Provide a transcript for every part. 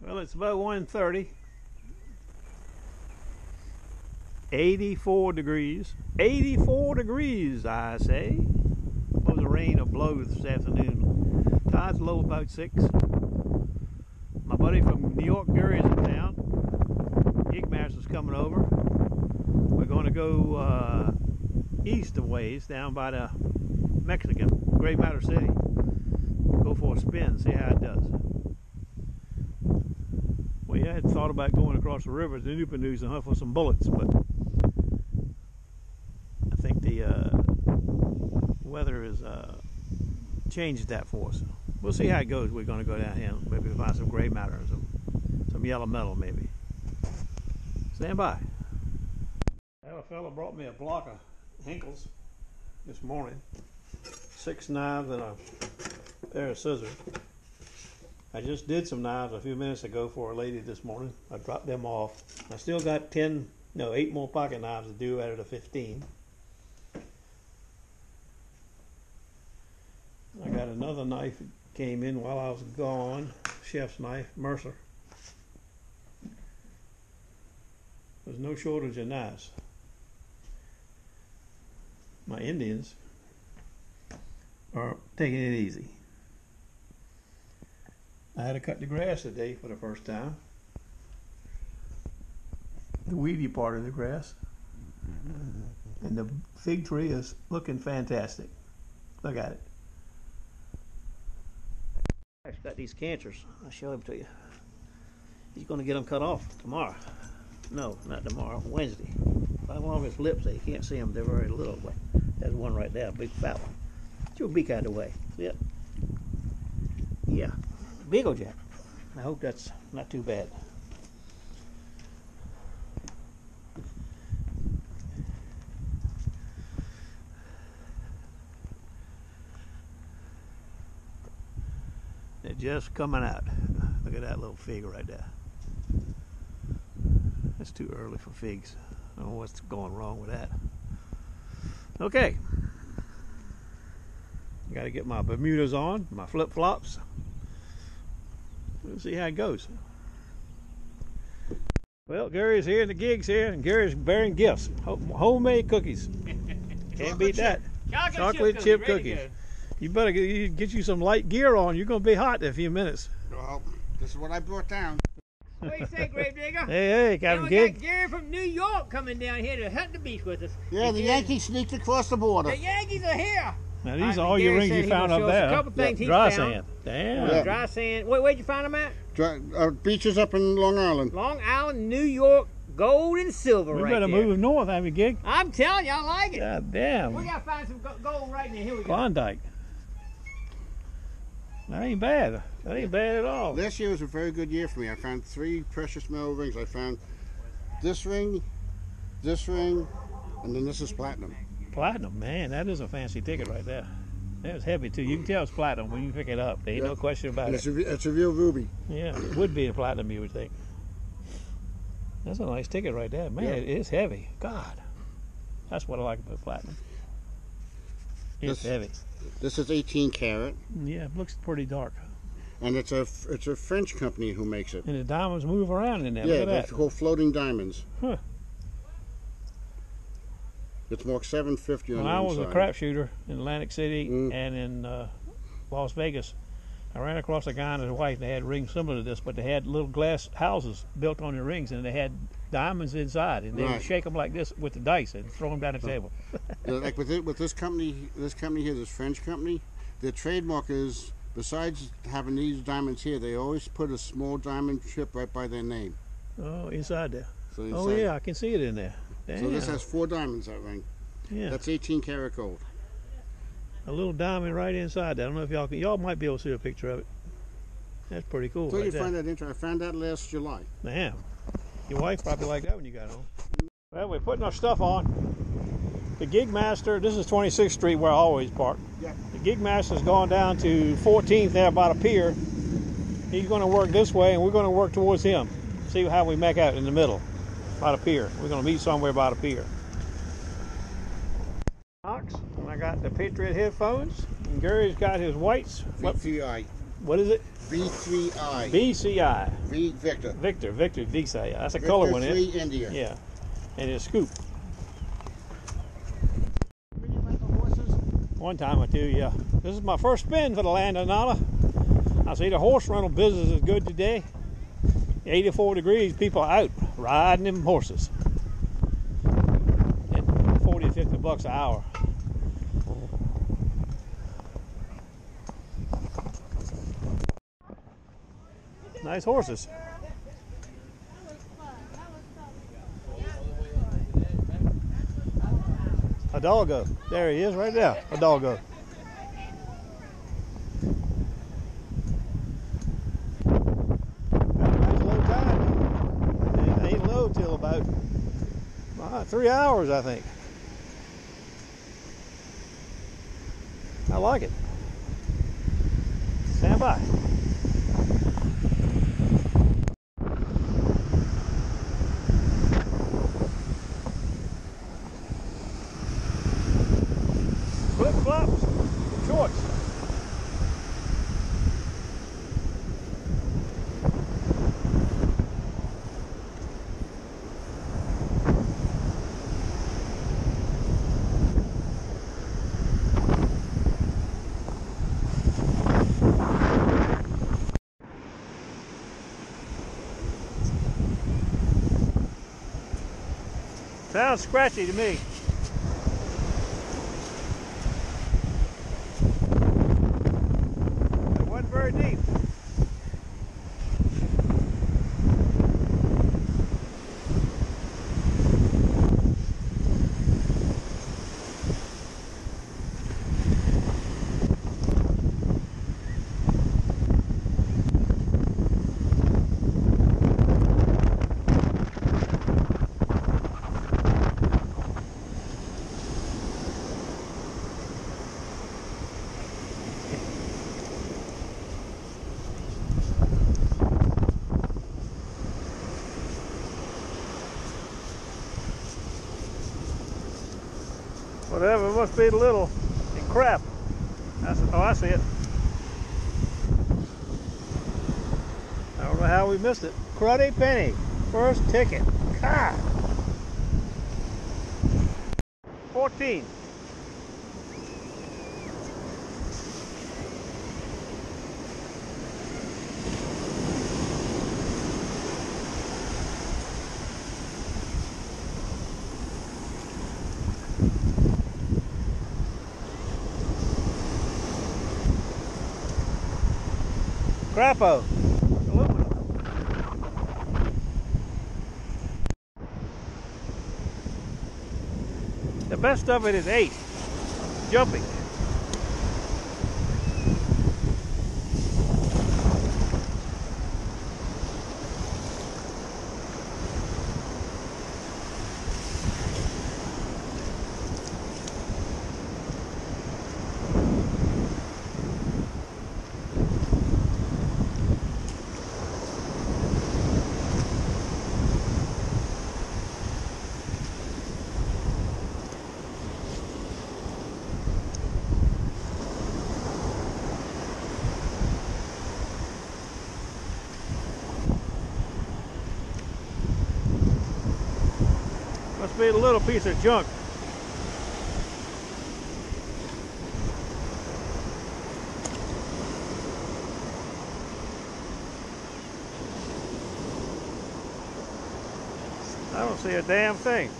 Well, it's about 1.30. 84 degrees. 84 degrees, I say. Suppose the rain will blow this afternoon. Tide's low about 6. My buddy from New York, Gary's in town. Gigmaster's coming over. We're going to go uh, east of ways, down by the Mexican, Gray Matter City. Go for a spin, see how it does. We had thought about going across the river to Newport News and hunt for some bullets, but I think the uh, weather has uh, changed that for us. We'll see how it goes. We're going to go down here, maybe find some gray matter or some, some yellow metal, maybe. Stand by. Well, a fella brought me a block of Henckels this morning. Six knives and a pair of scissors. I just did some knives a few minutes ago for a lady this morning. I dropped them off. I still got 10, no, 8 more pocket knives to do out of the 15. I got another knife that came in while I was gone, chef's knife, Mercer. There's no shortage of knives. My Indians are taking it easy. I had to cut the grass today for the first time. The weedy part of the grass. And the fig tree is looking fantastic. Look at it. I've got these cancers. I'll show them to you. He's going to get them cut off tomorrow. No, not tomorrow. Wednesday. How long his lips are. You can't see them. They're very little. But there's one right there, a big fat one. Get your beak out of the way. See it? Yeah. Beagle Jack. I hope that's not too bad. They're just coming out. Look at that little fig right there. It's too early for figs. I don't know what's going wrong with that. Okay. Got to get my Bermudas on, my flip flops. We'll see how it goes. Well, Gary's here and the gig's here, and Gary's bearing gifts. Homemade cookies. Can't beat that. Chocolate, Chocolate chip cookies. You better get you, get you some light gear on. You're going to be hot in a few minutes. Well, this is what I brought down. What do you say, Gravedigger? Hey, hey, And Captain we Gig. got Gary from New York coming down here to hunt the beast with us. Yeah, the Yankees sneaked across the border. The Yankees are here. Now, these Uh, are all your rings you found gonna up there. A couple things he Dry found. sand. Damn. Yeah. Dry sand. Wait, where'd you find them at? Dry, uh, beaches up in Long Island. Long Island, New York, gold and silver We right better there. move north, have you, Gig? I'm telling you, I like it. God damn. We gotta find some gold right in there. Here we go. Klondike. That ain't bad. That ain't bad at all. Last year was a very good year for me. I found three precious metal rings. I found this ring, this ring, and then this is platinum. Platinum, man, that is a fancy ticket right there. That was heavy too. You can tell it's platinum when you pick it up. There ain't Yeah. no question about And it. it's a, it's a real ruby. Yeah, it would be a platinum, you would think. That's a nice ticket right there. Man, Yeah. it is heavy. God. That's what I like about platinum. It's This- heavy. This is 18 karat, Yeah, it looks pretty dark. and it's a it's a French company who makes it. And the diamonds move around in there. yeah, Look at that. called floating diamonds. Huh. It's marked 750 on When the I was a crap shooter in Atlantic City Mm. and in uh, Las Vegas, I ran across a guy and his wife. They had rings similar to this, but they had little glass houses built on the rings, and they had diamonds inside, and they would shake them like this with the dice and throw them down the table. Yeah, like with it, with this company, this company here, this French company, their trademark is besides having these diamonds here, they always put a small diamond chip right by their name. Oh, inside there. So Oh yeah, I can see it in there. Damn. So this has four diamonds. That ring. yeah, That's 18 karat gold. a little diamond right inside that. I don't know if y'all can. Y'all might be able to see a picture of it. That's pretty cool. So right you there. find that interesting? I found that last July. Damn. Your wife probably liked that when you got home. Well, we're putting our stuff on. The Gig Master, this is 26th Street where I always park. Yeah. The Gig Master's gone down to 14th there by the pier. He's going to work this way and we're going to work towards him. See how we make out in the middle by the pier. We're going to meet somewhere by the pier. Ox, and I got the Patriot headphones. And Gary's got his whites. Flip, VTI. what is it? V3I. BCI. V Victor. Victor, Victor, VCI. That's a Victor color one, 3 is India. Yeah. And it's a scoop. One time or two, yeah. This is my first spin for the land of Nada. I see the horse rental business is good today. 84 degrees, people are out riding them horses. At 40 50 bucks an hour. Nice horses. A doggo. There he is right there. A doggo. Got a nice low tide. It ain't low till about uh, three hours, I think. I like it. Stand by. Sounds scratchy to me. It wasn't very deep. Whatever, it must be the little crap. Oh, I see it. I don't know how we missed it. Cruddy Penny, first ticket. God. 14. Crapo. The best of it is eight. Jumping. A little piece of junk. I don't see a damn thing.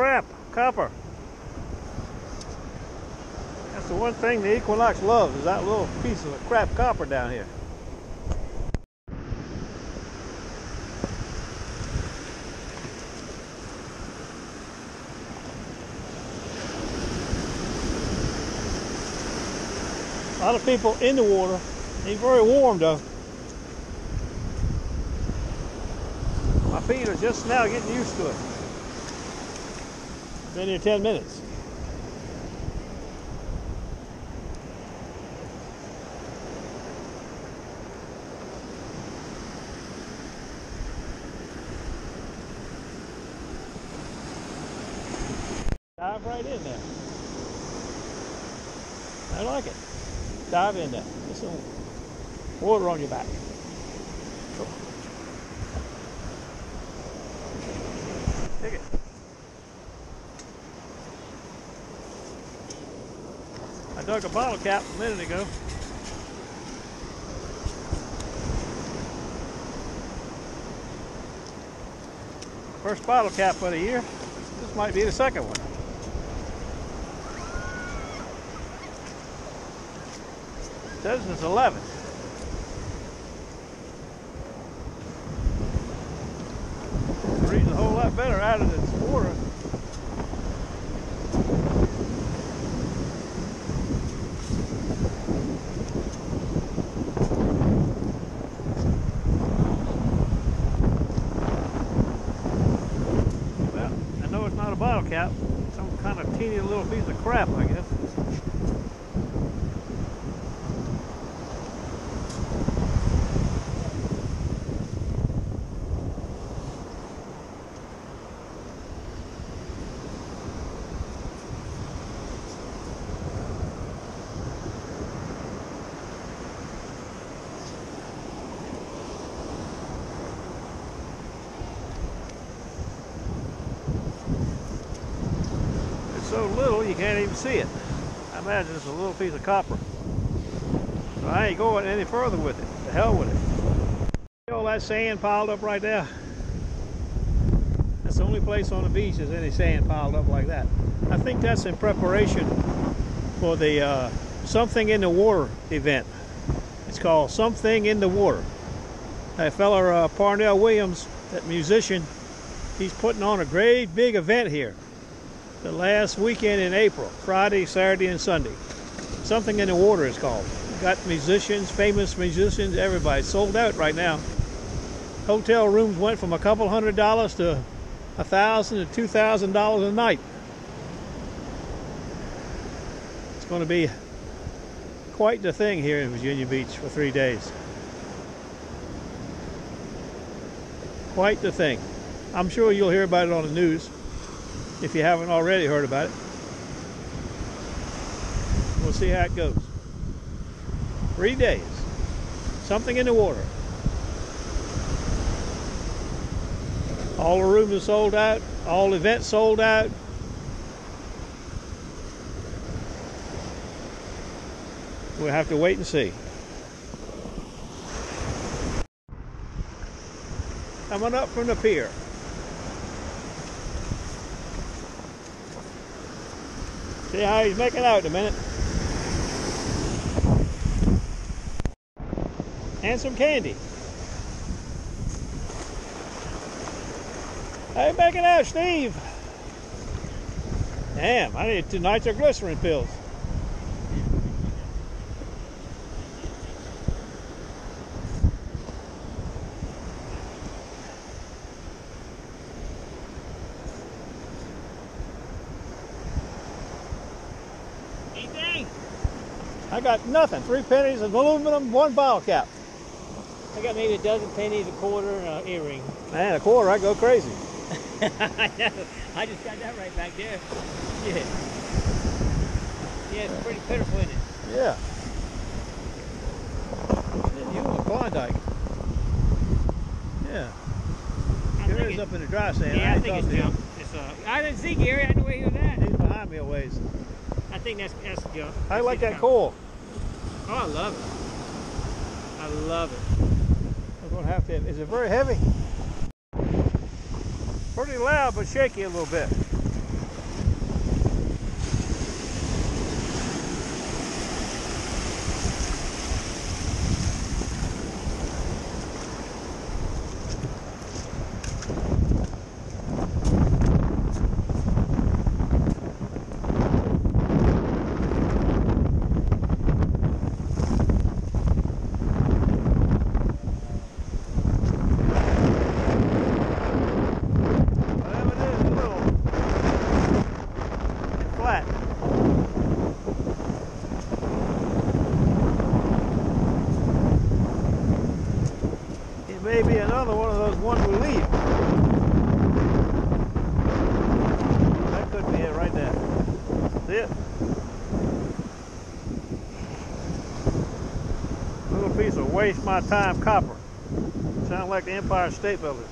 crap, copper. That's the one thing the Equinox loves is that little piece of crap copper down here. A lot of people in the water. Ain't very warm though. My feet are just now getting used to it. Been here 10 minutes. Dive right in there. I like it. Dive in there. Get some water on your back. Take it. Dug a bottle cap a minute ago. First bottle cap for the year. This might be the second one. Says it's 11. Reads a whole lot better out of this water. Well, I know it's not a bottle cap. Some kind of teeny little piece of crap, I guess. It's so little you can't even see it. I imagine it's a little piece of copper. So I ain't going any further with it. The hell with it. See all that sand piled up right there? That's the only place on the beach there's any sand piled up like that. I think that's in preparation for the uh, Something in the Water event. It's called Something in the Water. That fella uh, Pharrell Williams, that musician, he's putting on a great big event here the last weekend in April, Friday, Saturday, and Sunday. Something in the Water is called. Got musicians, famous musicians, everybody sold out right now. Hotel rooms went from a couple hundred dollars to a thousand to two thousand dollars a night. It's going to be quite the thing here in Virginia Beach for three days. Quite the thing. I'm sure you'll hear about it on the news if you haven't already heard about it. We'll see how it goes. Three days. Something in the water. All the rooms are sold out. All events sold out. We'll have to wait and see. Coming up from the pier. See how he's making out in a minute. And some candy. How you making out, Steve? Damn, I need two nitroglycerin pills. Got nothing. Three pennies, an aluminum, one bottle cap. I got maybe a dozen pennies, a quarter, and an earring. Man, a quarter, I go crazy. I know. I just got that right back there. Yeah. Yeah, it's pretty pitiful, isn't it? Yeah. Yeah, You want Klondike. Yeah. I There think is it- up in the dry sand. Yeah, I ain't think it's junk. It's uh, I didn't see Gary. I know where he was at. He's behind me a ways. I think that's that's junk. I like that coal. Oh, I love it. I love it. I'm gonna have to. Is it very heavy? Pretty loud, but shaky a little bit. It? Little piece of waste my time copper. Sound like the Empire State Building.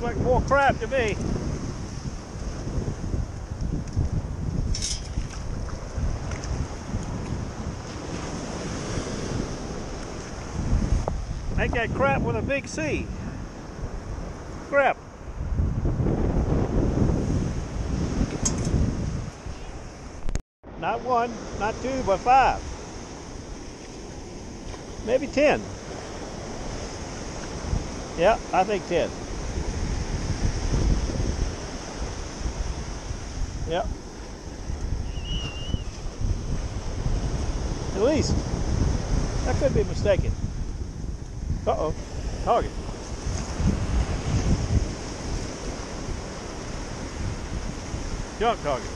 Looks like more crap to me. Make that crap with a big C. Crap. Not one, not two, but five. Maybe ten. Yeah, I think ten. Yep. At least. That could be mistaken. Uh-oh. Target. Junk target.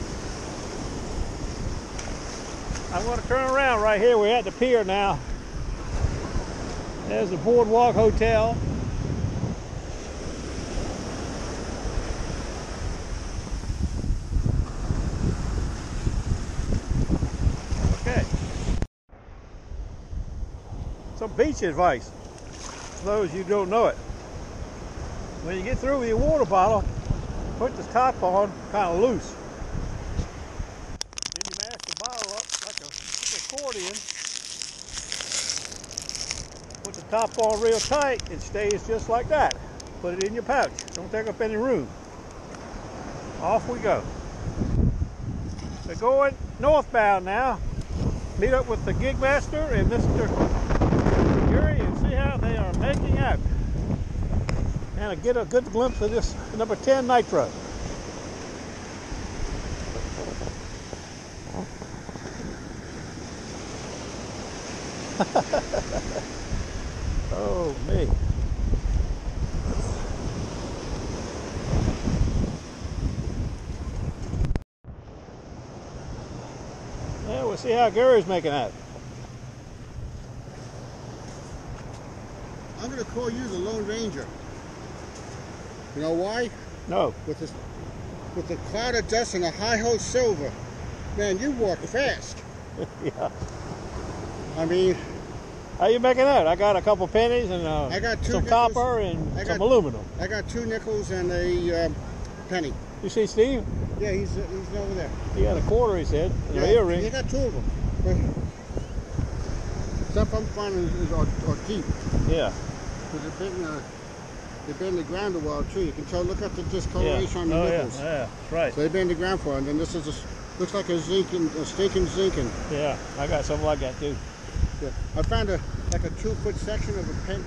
I'm going to turn around right here. We're at the pier now. There's the Boardwalk Hotel. Okay. Some beach advice. For those who don't know it. When you get through with your water bottle, put the top on kind of loose. Then you mash the bottle up like a accordion. Put the top on real tight, it stays just like that. Put it in your pouch. Don't take up any room. Off we go. We're going northbound now. Meet up with the gig master and Mr. Gary and see how they are making out. And get a good glimpse of this number 10 Nitro. oh me. Yeah, we'll see how Gary's making out. I'm to call you the Lone Ranger. You know why? No. With this, with the cloud of dust and a high ho silver, man, you walk fast. yeah. I mean, How you making out? I got a couple pennies and uh, I got two some nickels. copper and I some aluminum. I got two nickels and a um, penny. You see Steve? Yeah, he's he's over there. He got a quarter, he said, and yeah, an earring. He got two of them. Stuff I'm finding is, is are, are deep. Yeah. Because they've been, uh, they've been in the ground a while too. You can tell, look at the Yeah. discoloration on the Oh, yeah. Yeah. That's right. So they've been in the ground for, and then this is a, s- looks like a zinc and a stinking zinc. And Yeah. I got something like that too. yeah. I found a like a two foot section of a pen.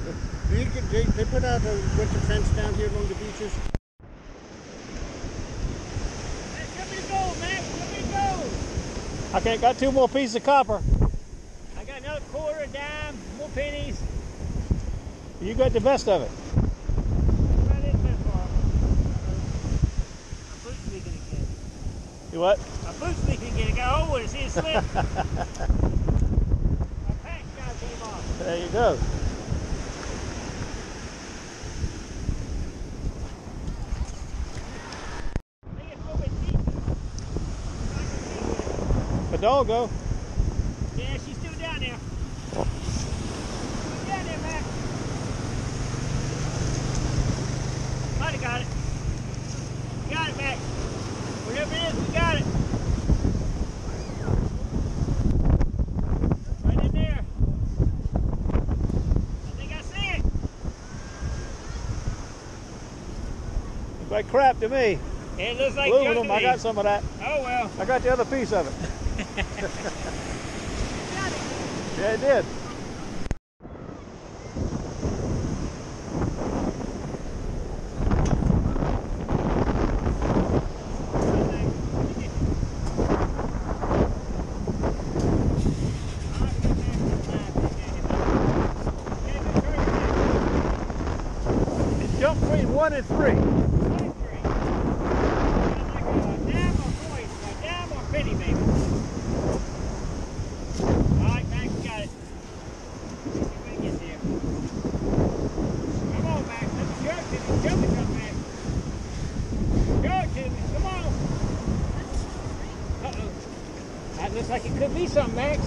Do you get, they, they put out a winter fence down here along the beaches. Show me the man. Show me the gold. I can't got two more pieces of copper. I got another quarter, a dime, more pennies. You got the best of it. Right in so far. I'm boot speaking again. You what? I'm boot speaking again. I got hold with it. See it slip. My guy came off. There you go. I think it's a little bit deep. I can see it. Fidalgo. Yeah, she's still down there. Down there, Mac. Might have got it. Got it, Mac. Whatever it is, we got it. Right in there. I think I see it. Looks like crap to me. It looks like Aluminum, I got some of that. Oh well. I got the other piece of it. Yeah, it did. one and three. One and three. Like a dime or coin, a dime or penny maybe. All right, Max, you got it. Let's see if we can get there. Come on, Max. Let me show it to me. Show me something, Max. Show it to me. Come on. Uh-oh. That looks like it could be something, Max.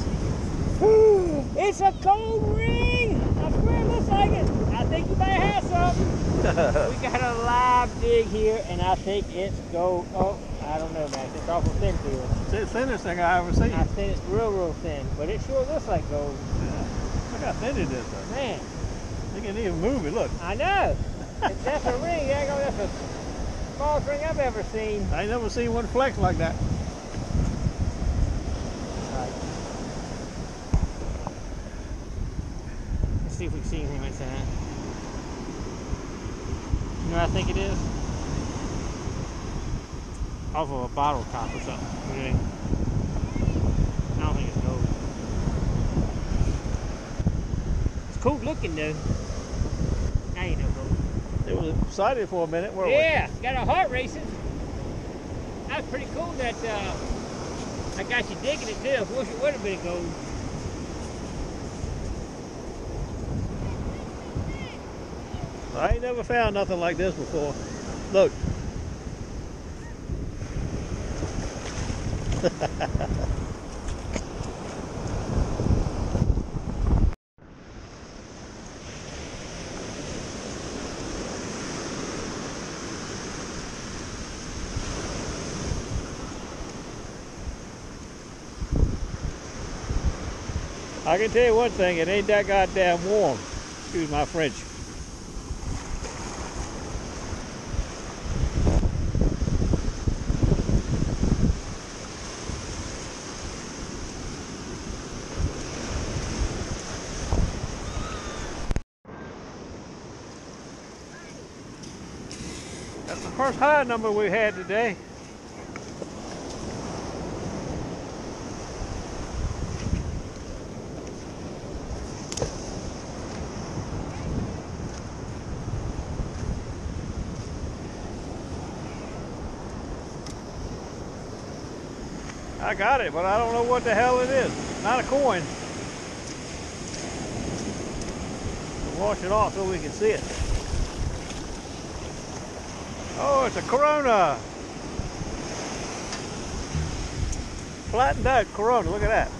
It's a gold ring! I swear it looks like it. I think you may have some. we got a live dig here, and I think it's gold. Oh, I don't know, Max. It's awful thin to it. It's the thinnest thing I ever seen. I think it's real, real thin, but it sure looks like gold. Look how thin it is. Though. Man, You can even move it. Look, I know. That's a ring, yeah, that's the smallest ring I've ever seen. I ain't never seen one flex like that. Right. Let's see if we can see anything inside. You know what I think it is? Off of a bottle top or something. What do you? I don't think it's gold. It's cool looking though. That ain't no gold. It was excited for a minute, weren't Yeah, got a heart racing. That's pretty cool that uh, I got you digging it too. Wish it would have been gold. I ain't never found nothing like this before. Look. I can tell you one thing, it ain't that goddamn warm. Excuse my French. High number we had today. I got it, but I don't know what the hell it is. Not a coin. Wash it off so we can see it. Oh, it's a Corona. Flattened out Corona. Look at that.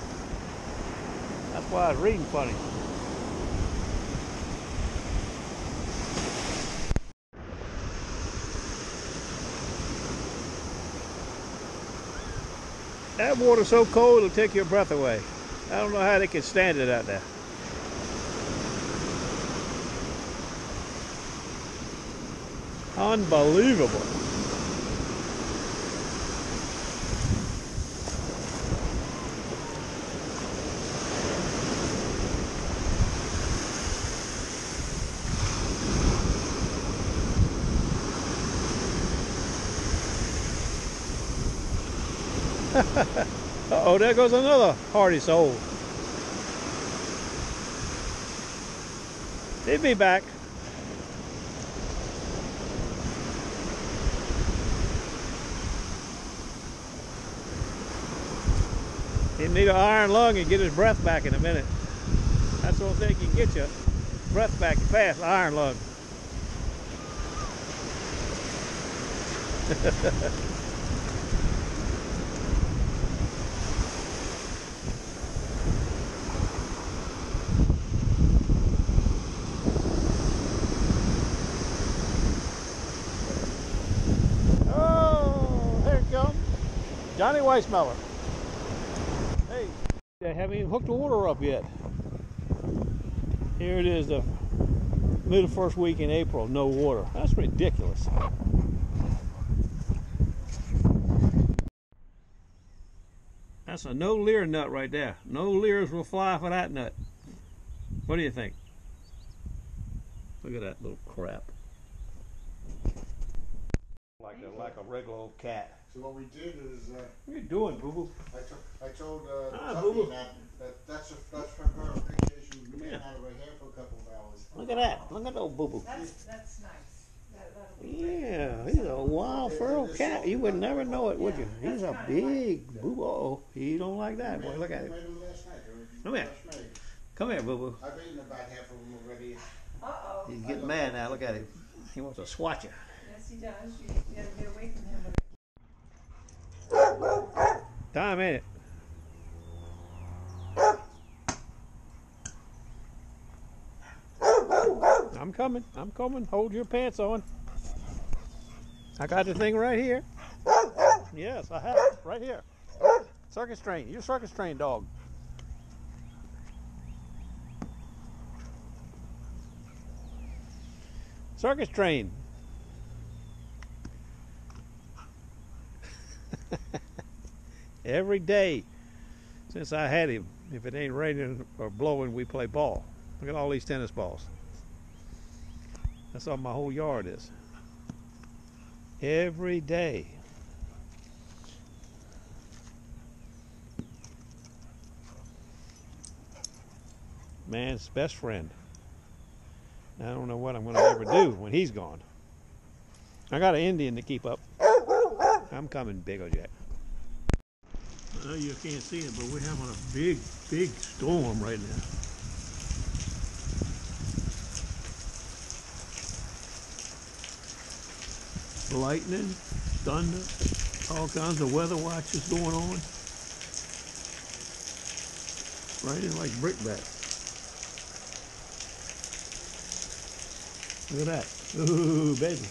That's why I was reading funny. That water's so cold it'll take your breath away. I don't know how they can stand it out there. Unbelievable. Uh-oh, there goes another hardy soul. He'll be back. Need an iron lung and get his breath back in a minute. That's the only thing can get you breath back fast, iron lung. Oh, here it comes. Johnny Weissmuller. Haven't even hooked the water up yet. Here it is, the middle first week in April, no water. That's ridiculous. That's a no leer nut right there. No leers will fly for that nut. What do you think? Look at that little crap. Like a, like a regular old cat. So what we did is, uh, What are you doing, boo boo? I, to- I told uh, Ah, Tucky boo-boo. that, that that's, a, that's for her appreciation. We've been here. out of her hair for a couple of hours. Look at that. Look at that old boo boo. That's, that's nice. That, that'll Yeah, he's a wild feral cat. You would never know it, would you? He's a big boo. Oh, he don't like that. Boy, look at him. Made them last night. They Come here. fresh made. Come here, boo boo. I've eaten about half of them already. Uh-oh. He's getting mad now. Look at him. He wants to swat you. Yes, he does. You, you gotta get away from him. Ain't it? I'm coming. I'm coming. Hold your pants on. I got the thing right here. Yes, I have it right here. Circus train. You're circus train dog. Circus train. Every day since I had him, if it ain't raining or blowing, we play ball. Look at all these tennis balls. That's all my whole yard is. Every day. Man's best friend. I don't know what I'm going to ever do when he's gone. I got an Indian to keep up. I'm coming, Big O Jack. I you can't see it, but we're having a big, big storm right now. Lightning, thunder, all kinds of weather watches going on. Raining like brickbat. Look at that. Ooh, baby.